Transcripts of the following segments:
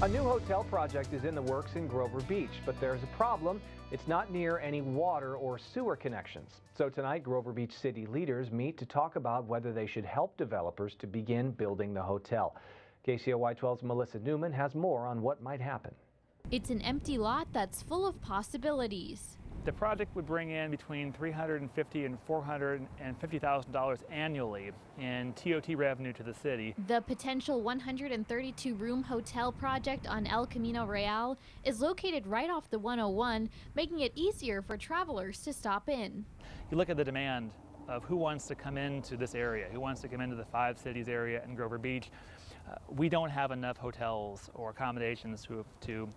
A new hotel project is in the works in Grover Beach, but there's a problem. It's not near any water or sewer connections. So tonight, Grover Beach city leaders meet to talk about whether they should help developers to begin building the hotel. KCOY 12's Melissa Newman has more on what might happen. It's an empty lot that's full of possibilities. The project would bring in between 350 and $450,000 annually in TOT revenue to the city. The potential 132 room hotel project on El Camino Real is located right off the 101, making it easier for travelers to stop in. You look at the demand of who wants to come into this area, who wants to come into the five cities area in Grover Beach. Uh, we don't have enough hotels or accommodations to, to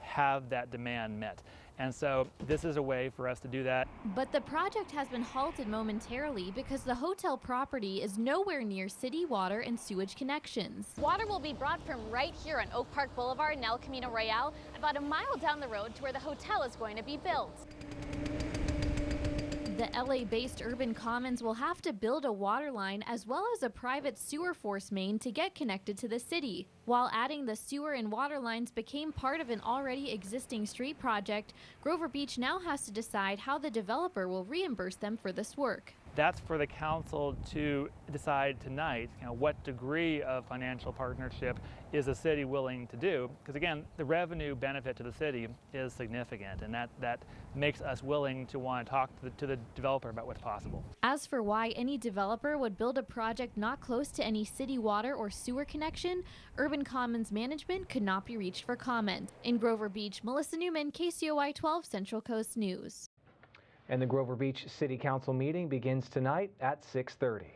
have that demand met. And so this is a way for us to do that. But the project has been halted momentarily because the hotel property is nowhere near city water and sewage connections. Water will be brought from right here on Oak Park Boulevard in El Camino Real, about a mile down the road to where the hotel is going to be built. The LA based Urban Commons will have to build a water line as well as a private sewer force main to get connected to the city. While adding the sewer and water lines became part of an already existing street project, Grover Beach now has to decide how the developer will reimburse them for this work that's for the council to decide tonight, you know, what degree of financial partnership is the city willing to do? Because again, the revenue benefit to the city is significant, and that, that makes us willing to want to talk to the, to the developer about what's possible. As for why any developer would build a project not close to any city water or sewer connection, Urban Commons management could not be reached for comment. In Grover Beach, Melissa Newman, KCOY 12 Central Coast News. And the Grover Beach City Council meeting begins tonight at 6:30.